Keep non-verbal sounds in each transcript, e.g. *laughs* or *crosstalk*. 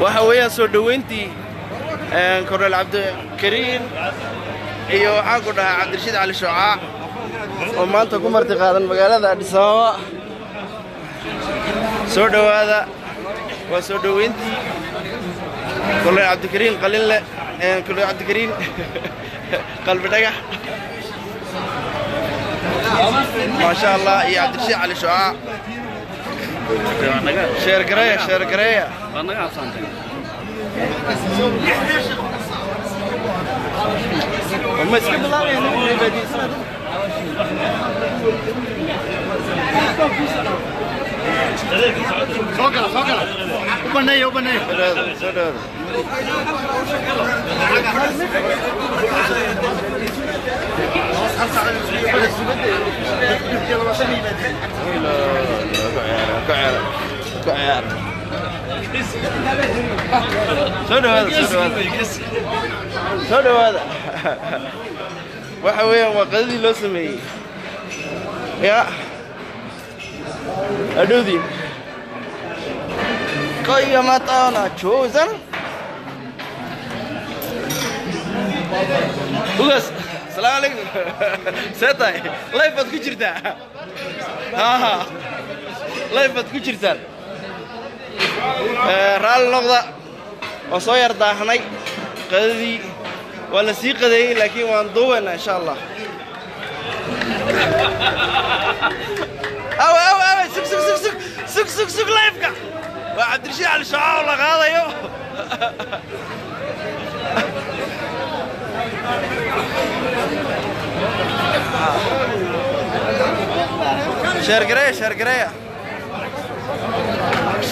waxa weeyaan soo dhoweyntii korneel cabdikariim iyo waxaan ku dhahaa cabdirashiid cali shocaa oo maanta ku marti qaadan magaalada adhisabaaba soo dhowaada waa soo dhoweyntii korneel cabdikariim qalinle korneel cabdikariim qalbi dhagax ما شاء الله يا عبد الشيخ علي شعاع شير قريه شير قريه وما سكب الله شنو هذا شنو هذا شنو هذا وحوي وقذي لو سمي يا أدودي كي ما تانا chosen بس السلام عليكم سيتاي لايف باد كجرتا ها لايف باد كجرتا آه، رال نقطه وصير داحني قذي ولا سيق ذي لكن وانضوينا إن شاء الله أو أو أو سك سك سك سك سك سك سك لا يفقع واحد رجع على شعاع ولا غاضة يو شرقريه شرقريه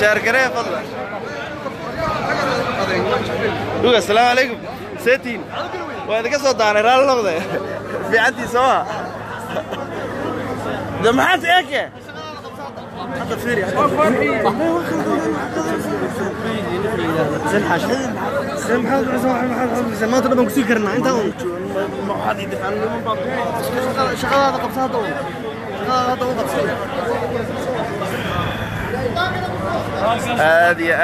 شرقريه فضلك السلام عليكم ستين وهذا كسر دعنا رال لغدة في عندي سوا ده ما حد إيه كه حتى فيري سلحة شد سلحة حد رزوا حد حد حد ما تبغى نقصي كرنا أنت هون ما حد يدفع لنا من بعض شغل هذا قبضة طول شغل هذا طول قبضة هذه أدي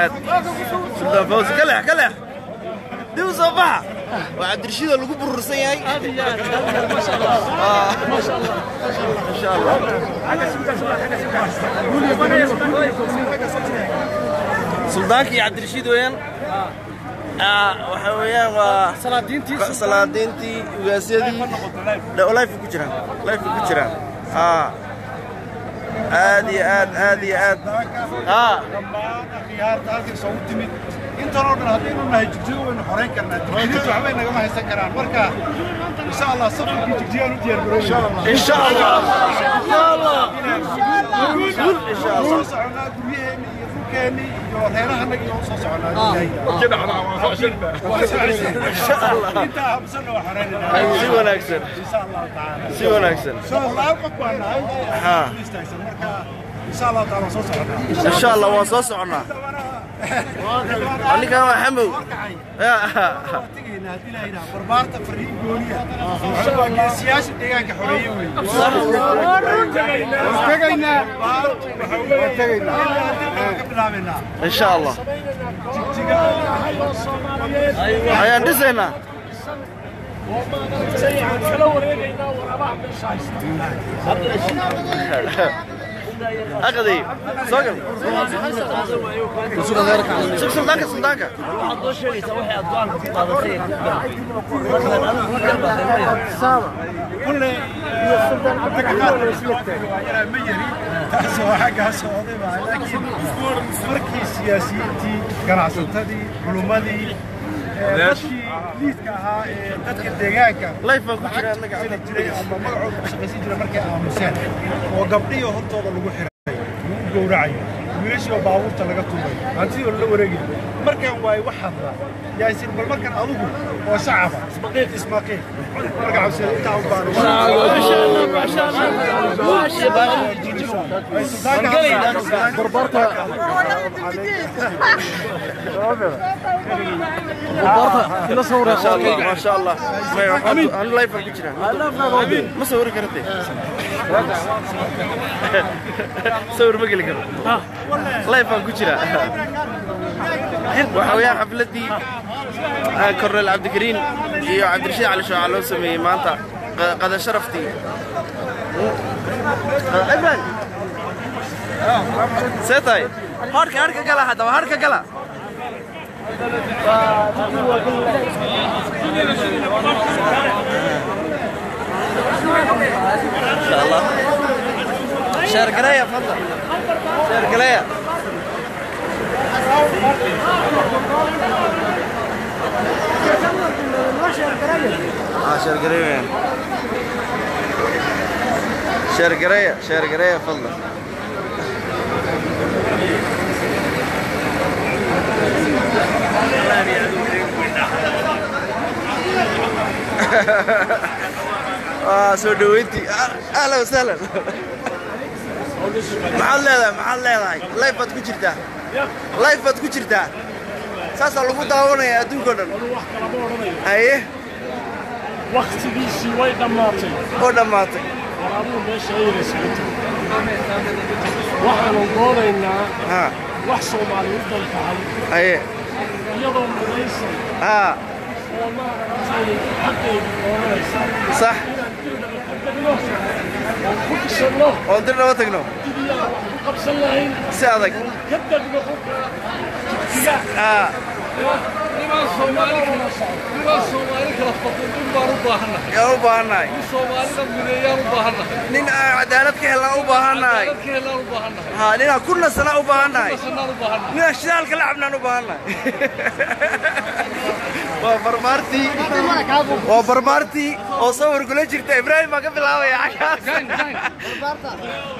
الله فوز كلح كلح دي صباح وعبد الرشيد لو بررسان ياي ما شاء الله ما شاء الله ما شاء الله سلطانك يا عبد الرشيد وين؟ اه waxa weeyaan waa salaadiintii salaadiintii ugaasyadii life ku jiraan life ku jiraan aa aad iyo aad aad iyo aad aa dhammaan akhyaarta halkaas u timid intanoo dhan haddaynu nahay jigjigo waynu xorayn karnaa digniintu waxbay nagama haysan karaan marka insha allah safarkii jigjiyaan u diyaargaroobnasoo soconaa guryaheenni iyo dhulkeenni iyo reerahanaga iyo u soo soconaa intaa habsanna waa xoreynanaa si wanaagsan insha allah tacaala si wanaagsan solaan qof baa nahay istaagsan marka insha allah taala soo soconaa insha allah waa soo soconaa aniga waa xamow barbaarta fariin gooniya geesiyaasha deegaanka xoreeye weyebilaabnaa insha allah ayaan dhisaynaa وما نتسيع كلور يدينا ورباح بالشايستين اخذي سوقر سوق سلطانك سلطانك كل السلطان عبدك عقاد ميري تحسوا حق هسه لكن دوركي liiskahaa ee dadka deegaanka jiray ama magacooda ku shaqaysan jira markay aamuseen oo gabdhiyo hortooda lagu xiray lagu gowracayo wiilashii oo baabuurta laga tuuray hantidoo lala wareegay markaan waaye wax hadla جايسين بل مركن أدوكم وشعبا إسماقيل إسماقيل مركا عبسين إنتا عبان ما شاء الله ما شاء الله ما شاء الله ما شاء الله بربرتا بربرتا صور ما شاء الله ما شاء الله أنا لايف الكتير ما صور كرتي صور ما قلت لايف الكتير وحويا حفلتي آه، كرر عبد الكريم يو عبد الرشيد على شو على اسمي مانتا قد شرفتي ابن ستاي هارك هارك قلا هذا هارك قلا شارك ليا فضل شارك ليا شهر قريب شهر قريب شهر قريب فضلك *laughs* اه سودويتي آه، اهلا وسهلا *laughs* محل لهذا محل لهذا لايفات كجرتها life baad ku jirtaa saasaa lagu daawanaya adduunka o dhan haye waktigiisii way dhammaatay oo dhammaatay war aduu meesha ayna socotay waxaan ogoonaynaa wax soomaali u dalkacay haye iyadoo midaysan aa oo maaragtay xaqaydu ooranaysa sax inaan dib dhabatagno oon ku dhishano oon dib dhaba tagno صادق كذب بحبك اه niman Soomaalida niman Soomaalida la fadhiyo baan u baahanahay yaa u baahanahay Soomaalida mideeyaan u baahanahay nin cadaalad ka helaa u baahanahay cadaalad ka helaa u baahanahay ha nin ku nasana u baahanahay nin shidaalka la cabnaan u baahanahay waa barmaartii waa barmaartii oo sawir kula jirta Ibraahim ma ka bilaabaya cashaas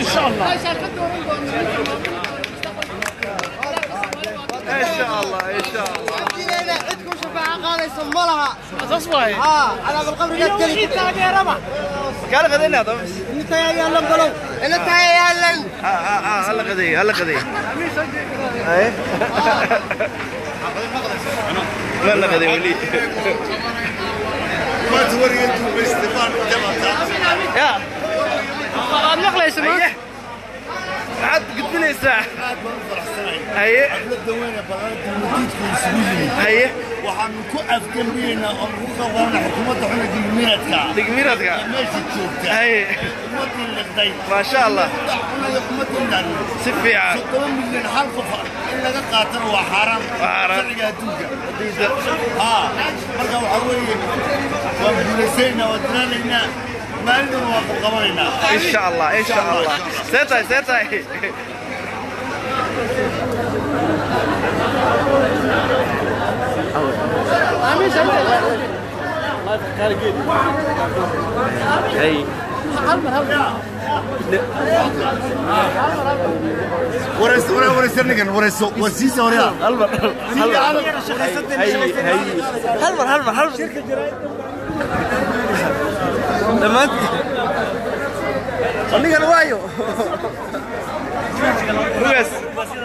ان شاء الله ان شاء الله ان شاء الله عندكم شفاعه اه انا بالقبر قال غدينا انت يا قلو انت يا آه، آه،, اه اه هلا غدي هلا غدي ايه لا لا غدي ولي ما توري انتم يا أبلغ لي سمعت أيه. عاد قلت لي ساعة عاد منظر حسنعي أيه عقلت دوينة بلغت حكومة ماشي تشوفك أيه. حكومة ما شاء الله حنا حكومة اللي سفيعة ان شاء الله ان شاء الله সেটাই সেটাই আমি ورا ورا هلبر هلبر هلبر هلبر dhammaant anigana waayo ugaas mashquul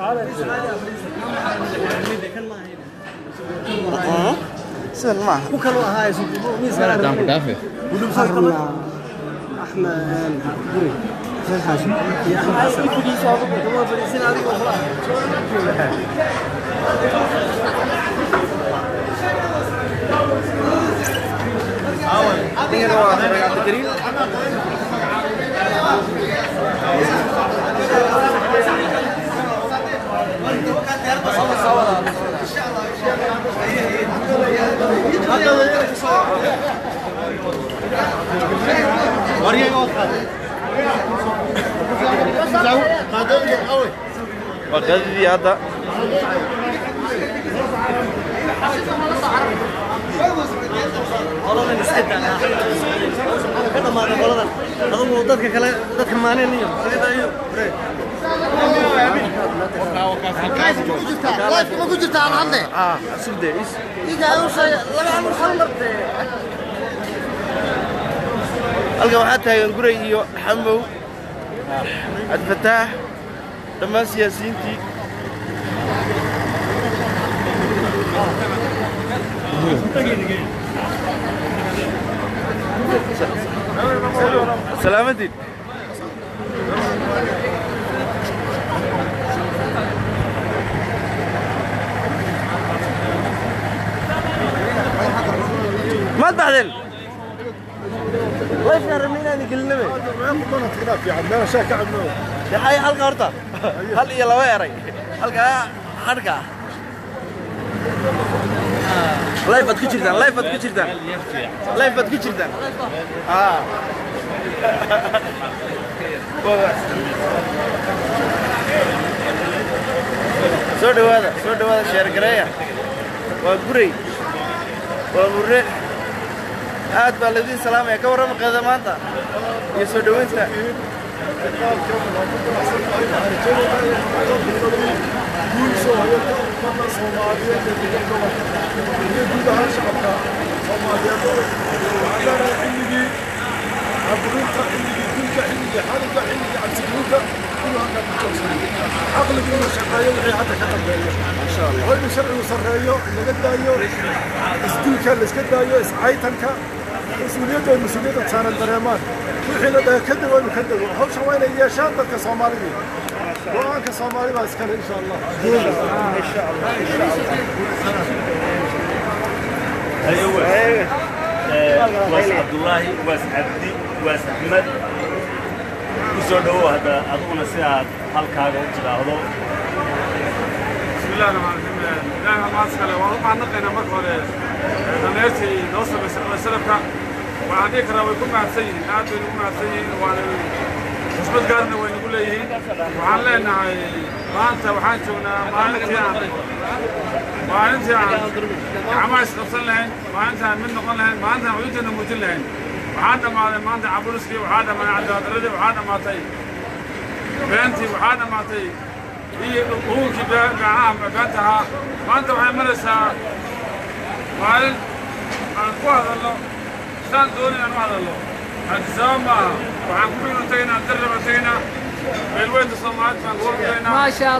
سيد الله وكان هاي ميزة دام بدافع ولو مسوي طبعا احمد حسين حاشم يا احمد حسن اول Oraya yol Bakın ya da. qolada iska daana ka dhamaada qolada adugu dadka kale dadka maalin iyo sidayo ku jirtaa alhamde subde is iga usha laga amur hal marte halkan waxaa taagan guray iyo xamow cabdifataah dhammaan siyaasiyiintii Thank you. سلام ما تبعدل الله يفهم رمينا اللي يعني ما يا شاك يا حي حلقه أرطة *laughs* هل يلا ويري حلقه حلقة live baad ku jirtaan live baad ku jirtaan live baad ku jirtaan soo dhawaada soo dhawaada sheergareeya waa guray waa murre aad baa laydin salaamaya ka warrama qeeda maanta iyo soo dhowaynta Thank you. dadka soomaaliyeed ee degan iyo guud ahaan shacabka soomaaliyeed waxaan leenahay xilligii aburinta xilligii dilka xilligii xalinka xilligii cabsigurinta inuu halkaa ku joogsan caqligu inuu shaqeeyo wixii hadda ka dambeeyo oo inuu sharcigu sarreeyo laga daayo isdilka laiska daayo iscaytanka مسؤوليته مسؤوليته كانت دريمان وحين كذبوا كذبوا هو شوينا يا شاب كصوماليين دعاك يا صومالي بس ان شاء الله ان شاء الله ان شاء الله ايوه ايوه واس عبد الله واس عبدي واس احمد kusoo dhawow hadda aduguna sidaad halkaaga u tidhaahdo bismillahi rahmaan rahiim ilaahi amaas kale waan u mahadnaqaynaa marka hore daneertii noo samaysay salafka waxaan dhihi karaa way ku mahadsan yihiin aad baynu ku mahadsan yihiin waana cusbadkaadna waynu ku leeyihiin waxaan leenahay maanta waxaan joognaa maalintii aan maalintii aan gacmaha isqabsan lahayn maalintii aan mid noqon lahayn maalintii aan xuduudteena muujin lahayn waxaa dhammaaday maanta caburiskii waxaa dhammaaday cadaadarradii waxaa dhammaatay beentii waxaa dhammaatay iyo hugunkii gacaha beenta ahaa maanta waxay maraysaa maalin aan ku hadalno saan dooni aan u hadalno addisaaba maaha waxaan ku biilotaynaa darrabataynaa beelweynta soomaaliyeed baan kuwartaynaa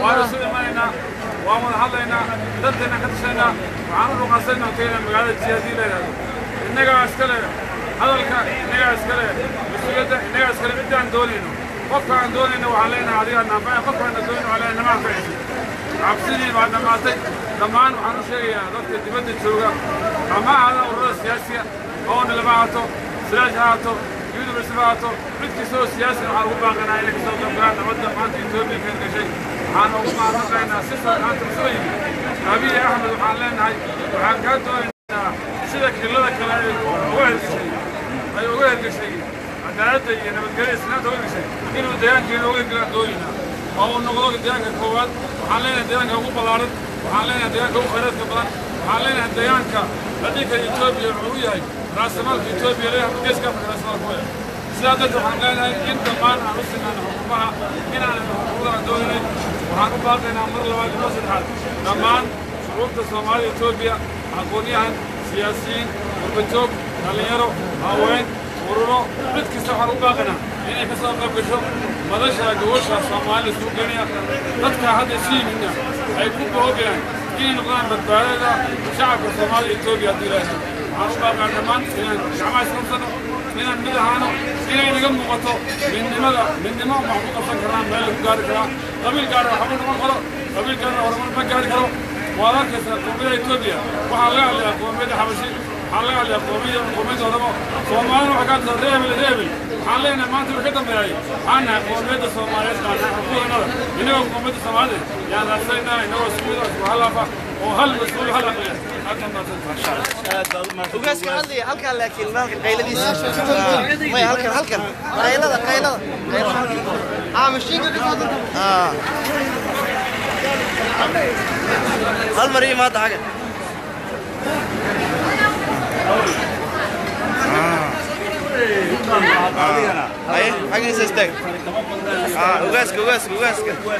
waana sulimaynaa waan wada hadlaynaa danteena ka tashaynaa waxaan u dhuqaansaynaa taynaa magaalada jihaadii leedahay innagaa iskale hadalka innagaa iskale mas-uuliyadda innagaa iskale ciddaan doonayno qofka aan doonayno waxaan leenahay adigaa naanfacay qofka aan doonayno waxaan leenahay namaa anfacaysa cabsidii baa dhammaatay dhammaan waxaan u sheegayaa dadka dibadda jooga ama ahaadan ururada siyaasiga oona lama haato silaash ha haato midubismaato cid kastoo siyaasi waxaan ugu baaqanaa inay kasoo qaybgalaan nabadda maanta etoobiya ka gashay waxaan ugu mahadnaqaynaa si sarkaanta usoo yimid abiy axmed waxaan leenahay waxaan kaa doonaynaa sida killada kale ay uga hergeshay ay uga hergeshay cadaaladda iyo nabadgelya islaamta uga hergeshay inuu deegaankeena uga hergelaan doonayna oo uu noqdo deegaanka koowaad waxaan leenahay deegaanka ugu ballaaran waxaan leenahay deegaanka ugu khayraadka badan waxaan leenahay deegaanka la dhiga etoobiya wuxuu u yahay raasamaalka etoobiya leeyahay geeska afrika raasamaalka weya sidaa darteed waxaan leenahay in dhammaan aan u sinaan xukumaha inaanan xukuumadan doonayn waxaan u baaqaynaa mar labaad iyo saddexaad dhammaan shucuubta soomaaliya etoobiya aqoonyahan siyaasiyiin gurbajoog dhallinyaro haween ururo mid kasta waxaan u baaqaynaa inay ka soo qayb gasho madashaa gawashaa soomaaliya suu geniya dadkaa hadda isu yimidna ay ku boobyaan inay noqdaan badbaadada shacabka soomaaliya etoobiya haddii ilaahay carruurbaabaa dhammaan gacmaha isqabsano inaan mid ahaano inay naga muuqato midnimada midnimo waxku qabsan karnaa meela ku gaari karaa qabiil gaarna waxba noqon karo qabiil gaarna horumar ma gaari karo waad arkaysaa qoomiyada etoobiya waxaa laga hadlayaa qoomiyada xabashi waxaan laga hadlayaa qoomiyada qoomiyada odamo soomaalina waxaa ka hadlaa reebel reebel waxaan leenahay maanta wixii ka dambeeyay waxaan nahay qoomiyada soomaaliyeed baan nahay xuquuqnada inagoo qoomiyada soomaalida yaan raadsanayna inagoo isku mid ah isku halaafa وهلبس وهلبس وقاس كان عندي halkan laakiin maalka qayladiisa way halkan halkan qaylada qaylada ah mashiinka dhigooda ah hal mar imaad xaga xagiisa ugaaska ugaaska ugaaska ugaasku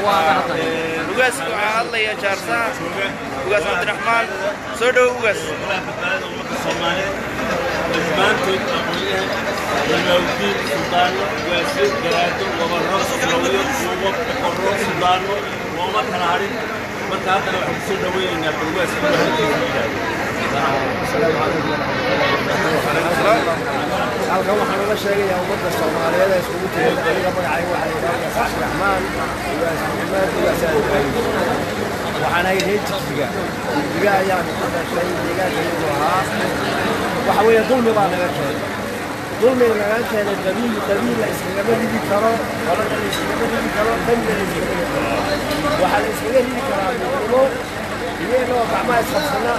waxaa hadlaya jaarsaa ugaas cabdiraxmaan soo dhowo ugaas dhammaantood aqoonyahan jamaaldiin suldaano ugaasyo garaado wabarro soowiyo suubo boqorro suldaano looma kala hadhin marka halkan waxaan kusoo dhaweynaynaa balwaas halkan waxaan ula sheegayaa ummadda soomaaliyeed ee iskugu jiray aniga magacay waxay idhaahdaa saxraxmaan ugaas maxamed ugaas aadbaayi waxaan ahay reer jigjiga jigjiga ayaan ku dhashay deegaankayagu ahaa waxa weeye dulmi baa naga keenay ظلم ما يلعبش الجميل الجميل الدليل الاستجابه دي بكرامه ولا الاستجابه دي بكرامه تم وحال الاستجابه دي بكرامه هي لو طعمها يسخبصنا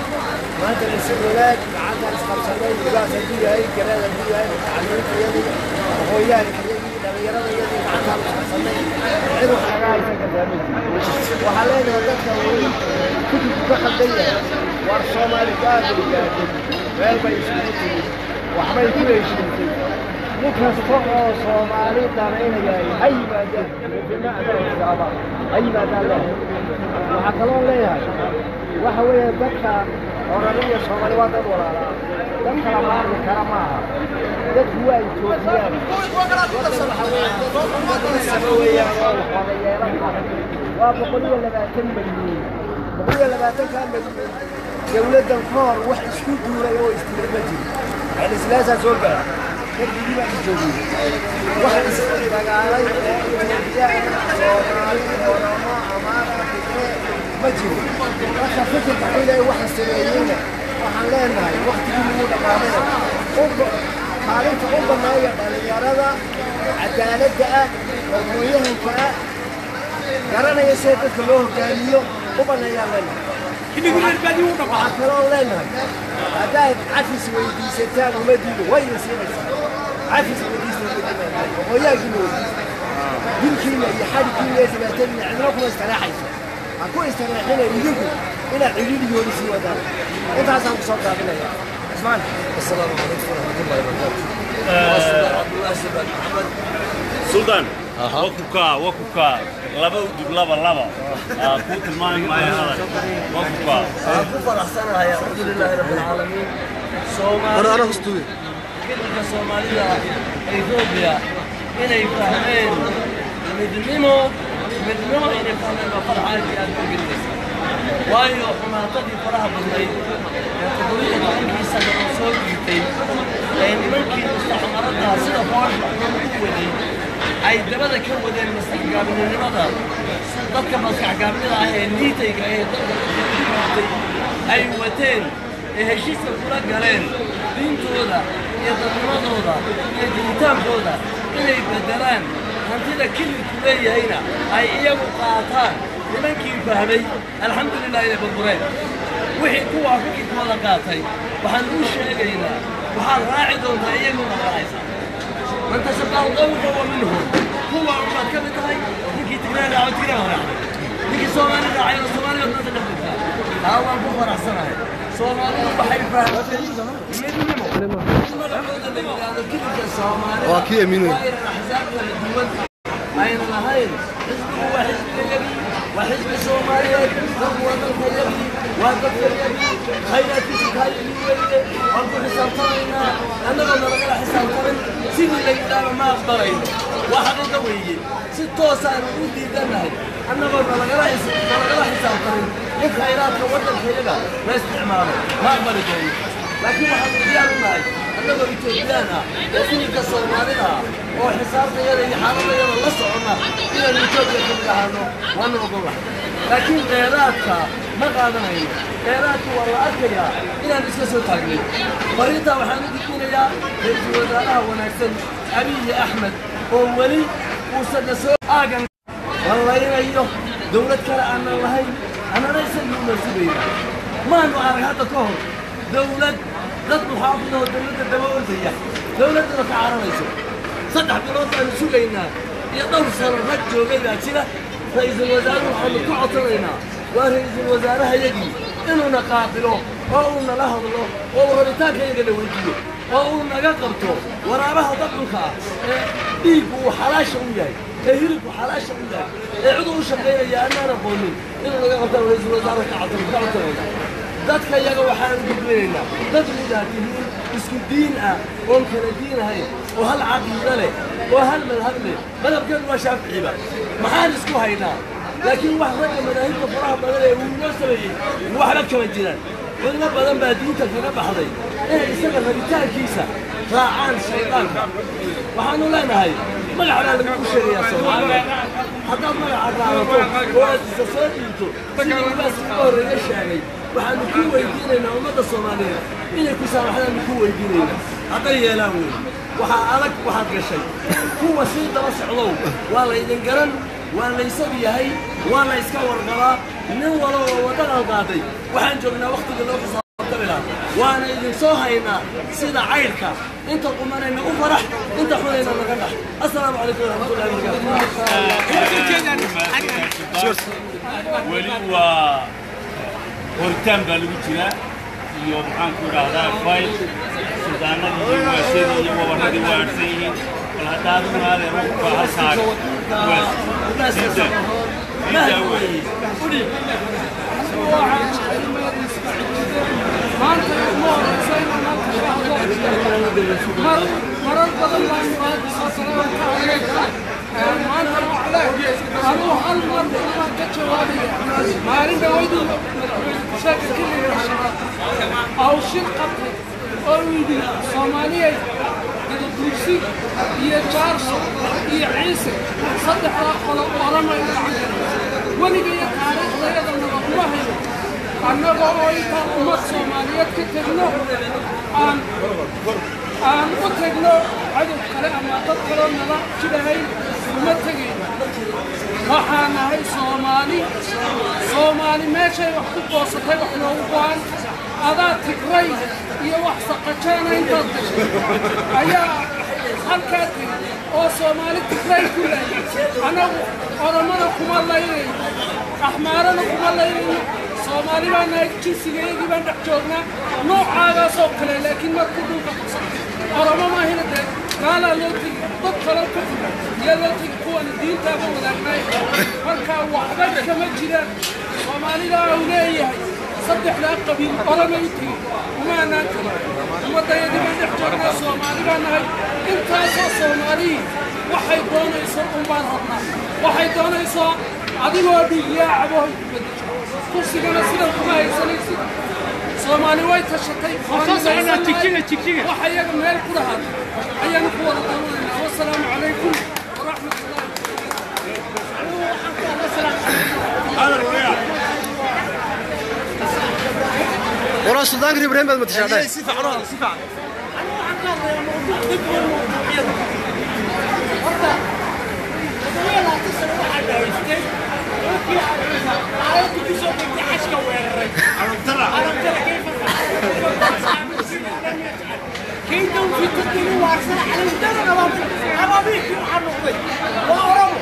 ما انت الانسان ولاد عندها يسخبصنا ولا زي هي الكلام دي هي التعليم دي هو يعني تغييرات هي دي عندها يسخبصنا حلو حاجه عايزه كده وحاليا ودتها كتب دخل دي وارسمها لكاتب الكاتب غير ما يسمعوا وحبايب كده يشتغل نكهة تقرص ومعالي طالعين جاي أي ما جاء أي ما جاء وحكلون ليها وحوية دكة أورانية صوماليوات ولا دكة عمار كرمها دك هو التوتيان وابقوا لي اللي بقى تم بقوا لي اللي بقى تم يا ولاد الكبار واحد شكون دوره يا استمر ما تجي على ثلاثه زول كاع كيجي ما يجوز واحد ما تجي خفيت العائله واحد سنين وحنا لا نهاي وقت يقول قاعدين maalinta uba maayo dhalinyarada cadaaladda ah madaxweyahanka ah garanayasee dadka loo hogaamiyo ubanayaan lena عفرولنا هذا عفس ويديستان وما دينه وين سيرسان عفس ويديستان ويا جنود يمكن يحرك الناس يعني ما تبني عن رقم استراحي أكون استراحينا يجيكم إلى عيون يونس ودار أنت عسى مصدق بنا يا عثمان السلام عليكم ورحمة الله وبركاته آه، سلطان وكوكا وكوكا لبا ودب لبا لبا كنت المالك معي هذا وكوكا كفر أحسنها يا الحمد لله رب العالمين صومالي أنا أنا أستوي كلمة صومالية إثيوبيا إن يفهمين مدمنوا مدمنوا إن يفهمين وفرحات يا أبو جلس وأيو حماتتي فرحة بالبيت toddobiiyo labaatankii sano oo nimankii mustacmaradaa sida boor ay dabada ka wadeen maskaxgaabininimada dadka ah ee liitayga ee dadka ay wateen ee heshiiska kula galeen diintooda iyo dadnimadooda iyo jiritaankooda inay beddelaan hantida kilinku leeyahayna ay iyagu qaataan nimankii fahmay alxamdu lilah ee burbureen wixii kuwaas wixiikooda qaatay waxaan uu sheegaynaa waxaad raaci doontaa iyaguna qalaysaa man tashabbaha qowma wa minhum kuwa baad ka mid tahay ninkii tigraan raaco tigraan raacay ninkii soomaali raacay oo soomaali baad manta dhaqantaa taa waan ku faraxsanahay soomaalidu waxay fahamtay midnimo magacooda la yidhaahdo kilika soomaalida waa kii emino axsaab kala duwan ayna lahayn xisbigu waa xisbiga yabi waa xisbi soomaaliyeed dadku waa dalka yabi khayraadkiisa kaayimi weye waan ku xisaabtamaynaa annagoo nalagala xisaabtamin sidii la yidhaahdo ma aqbalayno si toosaanu u diidannahay annagoo nalagala xisaabtamin in khayraadka waddankayaga la isticmaalo ma aqbali laakiin waxaanu diyaar annagoo etoobiyaan oo filinka soomaalida ah oo xisaabtayada iyo la soconna inaynu itoobiya ka mid ahaano waanu ogolah laakiin dheeraadka ma qaadanayo dheeraadka waa la arkayaa inaan iska soo taagnay fariintaa waxaan u gudbinayaa ra-iisul wasaaraha wanaagsan abiyi axmed oo weli uusana soo aagan la laynayo dawlad kale aanan lahayn annana isagii unoo sugayna maanu arag hadda ka hor dawlad dad muxaafidahoo dawladda daba ordaya dawladdana ka cararayso saddex bilood baanu sugaynaa iyo dhowr sano rag joogay baa jira ra-iisul wasaare waxaanu ka codsanaynaa waa ra-iisul wasaarahayagii inuuna qaabilo oo uu nala hadlo oo uu rabitaankayaga weydiiyo oo uu naga qabto waraabaha daqanka ah ee dhiiggu uu xalaasha u yahay ee hilibku xalaasha u yahay ee dadka iyaga waxaan gudbinaynaa dad midaa tihiin isku diin ah oon kala diinahayn oo hal caqiida leh oo hal madhab leh madhabkeenu waa shaaficiba maxaan isku haynaa laakiin wax ragga madaahibta faraha badan ee uu inoo sameeyey waxba kama jiraan cidlo badan baa diinta kaga baxday inay isaga rabitaankiisa raacaan shaydaanka waxaanu leenahay magacdaa lagugu sheegayaa soomaalida haddaad magaca raadato oo aad isa soo dhiibto sidii ubaas ugu horreeya sheegay waxaanu kuu weydiinaynaa ummadda soomaaliyeed inay ku saamaxdaannu kuu weydiinaynaa hadday yeelaan weyn waxaa adag waxaad gashay kuwa sii daba socdow waa laydin garan waa laysab yahay waa la yska warqabaa nin walo oo waddadan qaaday waxaan joognaa wakhtiga loo xisaabtami lahaa waana idin soo haynaa sida caydhka inta qumanayna u farax inta xunayna naga dhax assalaamu calaykum waraxmatullahi wabarakaatu weli waa horitaan baa lagu jiraa iyo maxaanku idhaahdaa fayl suldaanadii iyo waasadii iyo wabarradii waa adhsan yihiin bal haddaad unaade rugba ha saari marar badan baan أروح المرض ما جتش ما أريد أريد شكل كل أو شرقة أريد صومالية بروسي هي جارسو هي عيسى صدح رقل ورمى إلى العجل ولقي تاريخ لا يدن رقمها أنه رأيت أمة صومالية كتبنا أن أن أتبنا عدد قلعنا تذكرنا لا شدهين isma tegin waxaan nahay soomaali soomaali meeshay wax ku goosatay wax loogu go-an adaa tigray iyo wax saqajeena intaad gashay ayaa halkaa tegin oo soomaali tigray ku laayay annagu oromana kuma laynayno axmaarana kuma laynayno soomaali baa nahay jinsigeedii baan dhex joognaa noocaagaas oo kale laakiin markuu dhulka kusa oromo maahina dee maalaa loo tegi dad kale ka filan iyo dadkii kuwan diintaaba wadaagnaay marka waxba kama jiraan soomaalida u leeyahay saddexdaa qabiil barana u tegin uma annaan karo ummadayadiba dhex joognaa soomaali baa nahay intaasoo soomaalihii waxay doonayso unbaan rabnaa waxay doonaysaa adigoo dhiyaacaba kursigana sidan kuma haysanaysid soomaali way tashatay waxyaga meel ku dhahaan ayaanu ku wada daawanayna السلام عليكم ورحمة الله ورا السودان قريب رهيب ما تشعله سيف عران سيف عران انا وحكار يا موضوع ضد والموضوعيه ورطه هذا لا تسال واحد عرفتي اوكي عرفت تسوق انت حشكه وين عرفت ترى عرفت ترى كيف كيدهم في تسكيني وارسنا على مدار الأرابيك أرابيك في محل نقضي وأرابو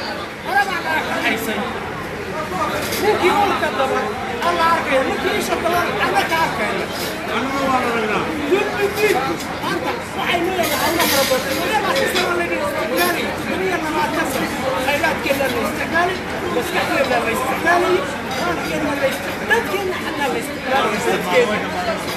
أنا بعد آخر حيسي نكي أول كدبا الله عاركي نكي إيش أطلع أنا كعاركي أنا ما وانا رجلا يبني جيك أنت وحي مية وحنا مربط ولا ما تسمع لدي استقلالي الدنيا أنا ما أتسمع خيرات كلا الاستقلالي بس كحلنا الاستقلالي كان كنا الاستقلالي كنا حنا الاستقلالي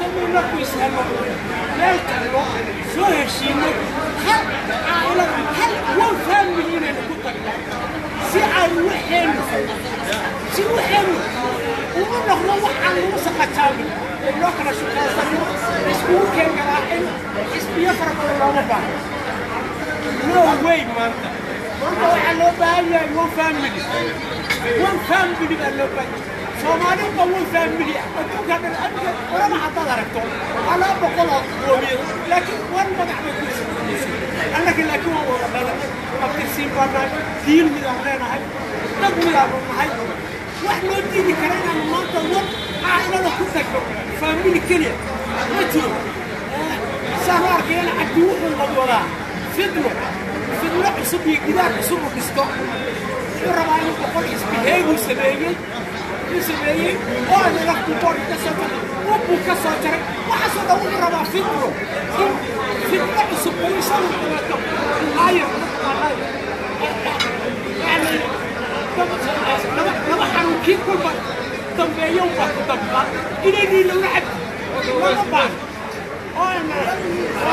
يخلونك يسألوك لك شو هشيمك هل عائلك هل وفان مليون الكتب سي عن وحين سي وحين ومنه هو وحان وسقى تامي اللوك لا شو كان صحيح اسمه كان قراحين اسمه يفرق ولا نبع no way مانتا مانتا وحان لو باهي وفان مليون وفان مليون اللوك Somali قوّلتها مليح بدوك هذا الأبد ولا ما حتى ضربتهم على بقولها قومي لكن وين ما نعملوش أنا كل لكن هو هذا أبتسم برا ديل من أهلنا هاي نقول يا أبو هاي واحد لو ديني كلام عن ما تدور عائلة لو كنت أكبر فاهمين كلية متي شهر كيان عدوه الغدوة فدلو فدلو عصبي كده عصبه كستو الربعين بقول إسبيهي وسبيهي u sameeyey oo aan laftu boor ka samayn oo buu ka soo jaray waxaasoo dhan wuxuu rabaa fikro fikro cusub bay shan dhibaato haayo yani laba xanuunkii kulma dambeeyo waa ku damba inaynii lagula cabdi lama baan oo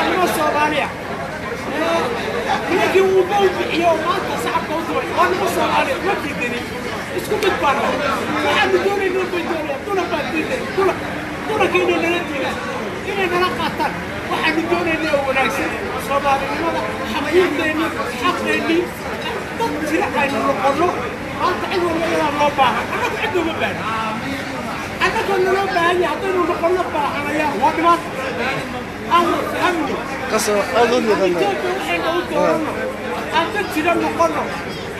animo soomaaliya ninkii uu bawbiciyo maanta sacabka u dumay waa nimo soomaaliya ma diidinin इसको मत पालो मैं बिजोरे नो बिजोरे तू ना बात दे तू ना तू ना किने ले लेती है किने ना काता واحد بدون اللي هو ناس صومالي لماذا حقين لي حق لي ضد سلاح نقول له انت عدو ولا لو باها انا عدو ما بان انا كنا لو باها يعطيني نقول له باها انا يا وقمت انا فهمني قصر اظن اظن انت تجي نقول له